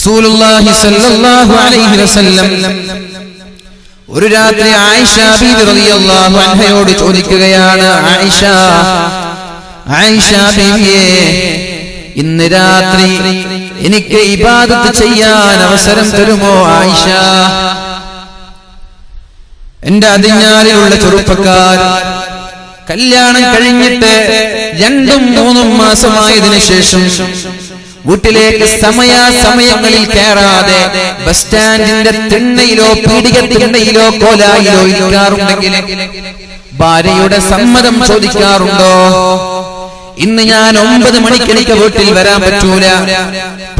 സല്ലല്ലാഹു അലൈഹി വസല്ലം ഒരു രാത്രി ആയിഷ ബീവി റളിയല്ലാഹു അൻഹയോട് ചോദിക്കുകയാണ് ആയിഷ ആയിഷ ബീവിയെ ഇന്ന് രാത്രി എനിക്ക് ഇബാദത്ത് ചെയ്യാൻ അവസരം തരുമോ ആയിഷ? എന്റെ അതിഞ്ഞാലിലുള്ള ചെറുപ്പക്കാർ കല്യാണം കഴിഞ്ഞിട്ട് രണ്ടും മൂന്നും മാസമായതിനു ശേഷം വീട്ടിലേക്ക് സമയ സമയങ്ങളിൽ കയറാതെ ബസ് സ്റ്റാൻഡിന്റെ തിണ്ണയിലോ പീടിക തിണ്ണയിലോ കോലായിലോ ഇരിക്കാറുണ്ടെങ്കിൽ ഭാര്യയുടെ സമ്മതം ചോദിക്കാറുണ്ടോ? ഇന്ന് ഞാൻ ഒമ്പത് മണിക്ക് എനിക്ക് വീട്ടിൽ വരാൻ പറ്റൂല.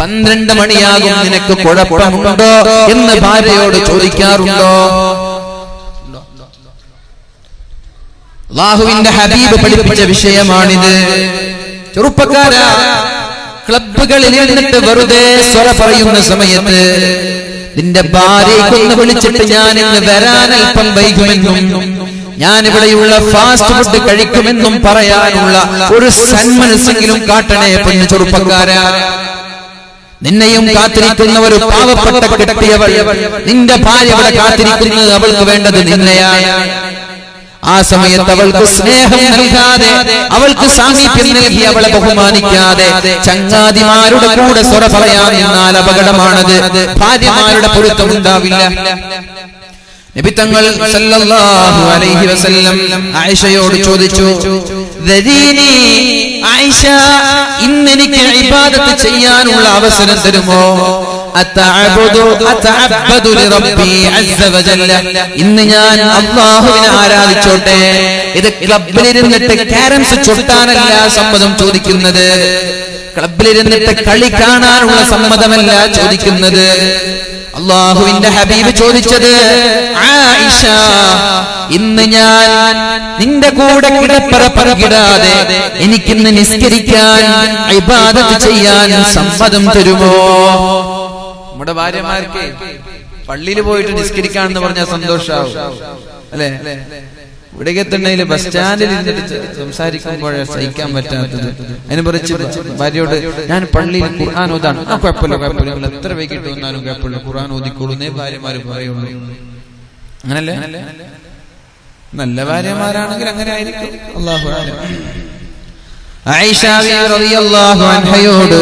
പന്ത്രണ്ട് മണിയാകും നിനക്ക് കുഴപ്പമുണ്ടോ? എന്ന് ഭാര്യയോട് ചോദിക്കാറുണ്ടോ? അള്ളാഹുവിന്റെ ഹബീബ് പഠിപ്പിച്ച വിഷയമാണിത്. ചെറുപ്പക്കാരാ. ക്ലബുകളിൽ എന്നിട്ട് വെറുതെ സ്വര പറയുന്ന സമയത്ത് നിന്റെ ഭാര്യയ്ക്കൊന്ന് വിളിച്ചിട്ട് ഞാൻ ഇന്ന് വരാൻ അല്പം വൈകുമെന്നും ഞാൻ ഇവിടെയുള്ള ഫാസ്റ്റ് ഫുഡ് കഴിക്കുമെന്നും പറയാനുള്ള ഒരു സന്മനസ്സെങ്കിലും കാട്ടണേ പെണ്ണ് ചെറുപ്പക്കാരാ. നിന്നെയും കാത്തിരിക്കുന്ന ഒരു പാവപ്പെട്ട കെട്ടിയവൾ നിന്റെ ഭാര്യ ഇവിടെ കാത്തിരിക്കുന്നത് അവൾക്ക് വേണ്ടത് നിന്നെയാണ്. ആ സമയത്ത് അവൾക്ക് സ്നേഹം നൽകാതെ അവൾക്ക് സാമീപ്യം നൽകി അവളെ ബഹുമാനിക്കാതെ ചങ്ങാതിമാരുടെ കൂടെ സ്വറ പറയാൻ നിന്നാൽ അപകടമാണത് ഭാര്യമാരുടെ പൊരുത്തം ഉണ്ടാവില്ല. നബിത്തങ്ങൾ സല്ലല്ലാഹു അലൈഹി വസല്ലം ആയിഷയോട് ചോദിച്ചു ആയിഷ ഇന്നെനിക്ക് ഇബാദത്ത് ചെയ്യാനുള്ള അവസരം തരുമോ? ഇന്ന് ഞാൻ അല്ലാഹുവിനെ ആരാധിച്ചോട്ടെ. ഇത് ക്ലബിലിരുന്നിട്ട് ക്യാരംസ് ചൊട്ടാനല്ല സമ്മതം ചോദിക്കുന്നത്. ക്ലബിലിരുന്നിട്ട് കളി കാണാനുള്ള സമ്മതമല്ല ചോദിക്കുന്നത്. അള്ളാഹുവിന്റെ ഹബീബ് ചോദിച്ചത് ആയിഷ ഇന്ന് ഞാൻ നിന്റെ കൂടെ കിടപ്പറ പങ്കിടാതെ എനിക്കിന്ന് നിസ്കരിക്കാൻ ഇബാദത്ത് ചെയ്യാൻ സമ്മതം തരുമോ? നമ്മുടെ ഭാര്യമാർക്ക് പള്ളിയിൽ പോയിട്ട് നിസ്കരിക്കാണെന്ന് പറഞ്ഞാൽ സന്തോഷാവും. അല്ലെ? ഇവിടേക്ക് എത്തണേൽ ബസ് സ്റ്റാൻഡിൽ സംസാരിക്കുമ്പോഴേ സഹിക്കാൻ പറ്റാത്തത്. അതിന് പറിച്ച് ഭാര്യയോട് ഞാൻ പള്ളിയിൽ ഖുർആൻ ഓതാണ് ആ കുഴപ്പമില്ല കുഴപ്പമില്ല. നിങ്ങൾ എത്ര വൈകിട്ട് വന്നാലും കുഴപ്പമില്ല. ഖുർആൻ ഓതിക്കൊള്ളുന്നേ ഭാര്യമാര് പറയുള്ളൂ. അങ്ങനല്ലേ? നല്ല ഭാര്യമാരാണെങ്കിൽ അങ്ങനെ ആയിരിക്കും. അള്ളാഹു അൻഹയോട്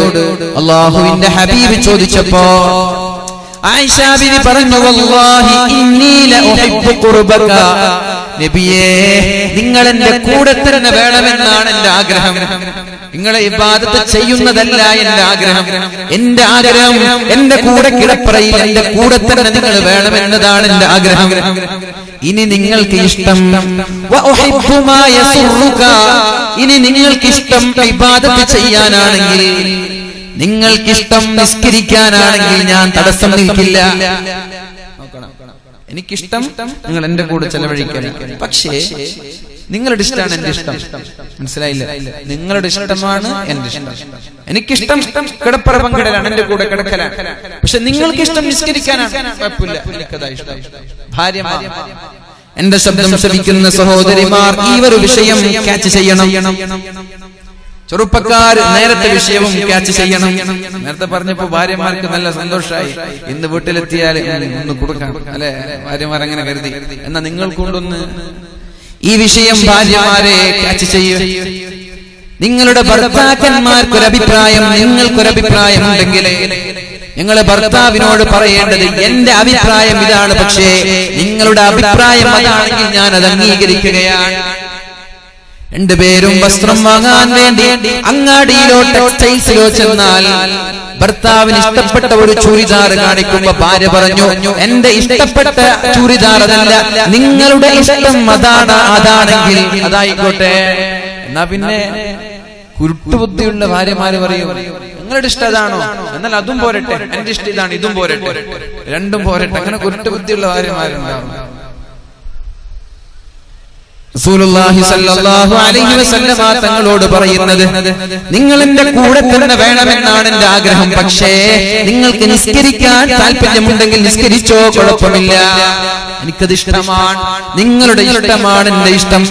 അള്ളാഹുവിന്റെ ഹബീബ് ചോദിച്ചപ്പോ ആയിഷ ബിബി പറഞ്ഞു നബിയേ നിങ്ങൾ എന്റെ കൂടെ തന്നെ വേണമെന്നാണ് എന്റെ ആഗ്രഹം. നിങ്ങളെ ഇബാദത്ത് ചെയ്യുന്നതല്ല എന്റെ ആഗ്രഹം. എന്റെ ആഗ്രഹം എന്റെ കൂടെ കിടപ്പറയിൽ എന്റെ കൂടെ തന്നെ നിങ്ങൾ വേണമെന്നതാണ് എന്റെ ആഗ്രഹം. ഇനി നിങ്ങൾക്ക് ഇഷ്ടം ഇനി നിങ്ങൾക്ക് ഇഷ്ടം ഇബാദത്ത് ചെയ്യാനാണെങ്കിൽ നിങ്ങൾക്കിഷ്ടം നിസ്കരിക്കാനാണെങ്കിൽ ഞാൻ തടസ്സം നിൽക്കില്ല. എനിക്കിഷ്ടം നിങ്ങൾ എന്റെ കൂടെ ചെലവഴിക്കണം. പക്ഷേ നിങ്ങളുടെ ഇഷ്ടമാണ് എന്റെ ഇഷ്ടം. മനസ്സിലായില്ല? നിങ്ങളുടെ ഇഷ്ടമാണ് എന്റെ ഇഷ്ടം. എനിക്കിഷ്ടം കിടപ്പറ പങ്കിടലാണ് എന്റെ കൂടെ കിടക്കലാണ്. പക്ഷെ നിങ്ങൾക്ക് ഇഷ്ടം നിസ്കരിക്കാനാണ്. കുഴപ്പമില്ല. എനിക്കതാ ഇഷ്ടം. ഭാര്യമാർ എന്റെ ശബ്ദം ശ്രവിക്കുന്ന സഹോദരിമാർ ഈ ഒരു വിഷയം ക്യാച്ച് ചെയ്യണം. ചെറുപ്പക്കാർ നേരത്തെ വിഷയവും ക്യാച്ച് ചെയ്യണം. നേരത്തെ പറഞ്ഞപ്പോ ഭാര്യമാർക്ക് നല്ല സന്തോഷമായി ഇന്ന് വീട്ടിലെത്തിയാൽ ഒന്ന് കൊടുക്കാം അല്ലെ? ഭാര്യമാർ അങ്ങനെ കരുതി. എന്നാ നിങ്ങൾ കൊണ്ടൊന്ന് ഈ വിഷയം ഭാര്യമാരെ ക്യാച്ച് ചെയ്യൂ. നിങ്ങളുടെ ഭർത്താക്കന്മാർക്കൊരഭിപ്രായം നിങ്ങൾക്കൊരഭിപ്രായം ഉണ്ടെങ്കിൽ നിങ്ങൾ ഭർത്താവിനോട് പറയേണ്ടത് എന്റെ അഭിപ്രായം ഇതാണ് പക്ഷേ നിങ്ങളുടെ അഭിപ്രായം അതാണെങ്കിൽ ഞാൻ അത് അംഗീകരിക്കുകയാണ്. രണ്ടുപേരും വസ്ത്രം വാങ്ങാൻ വേണ്ടി അങ്ങാടിയിലോ ടെക്സ്റ്റൈൽസിലോ ചെന്നാൽ ഭർത്താവിന് ഇഷ്ടപ്പെട്ട ഒരു ചുരിദാർ കാണിക്കുമ്പോ ഭാര്യ പറഞ്ഞു എന്റെ ഇഷ്ടപ്പെട്ട ചുരിദാർ അതല്ല നിങ്ങളുടെ ഇഷ്ടം അതാണ് അതാണെങ്കിൽ അതായിക്കോട്ടെ. എന്നാ പിന്നെ കുരുട്ടുബുദ്ധിയുള്ള ഭാര്യമാര് പറയും. നിങ്ങളുടെ ഇഷ്ടം അതാണോ എന്നാൽ അതും പോരട്ടെ. എന്റെ ഇഷ്ടം ഇതാണ് ഇതും പോരട്ടെ. രണ്ടും പോരട്ടെ. അങ്ങനെ അലൈഹി വസല്ലമ തങ്ങളോട് പറയുന്നത് നിങ്ങൾ എന്റെ കൂടെ തന്നെ വേണമെന്നാണ് എന്റെ ആഗ്രഹം. പക്ഷേ നിങ്ങൾക്ക് നിസ്കരിക്കാൻ താല്പര്യമുണ്ടെങ്കിൽ നിസ്കരിച്ചോ? കുഴപ്പമില്ല. എനിക്കത് ഇഷ്ടമാണ്. നിങ്ങളുടെ ഇഷ്ടമാണ് എന്റെ ഇഷ്ടം.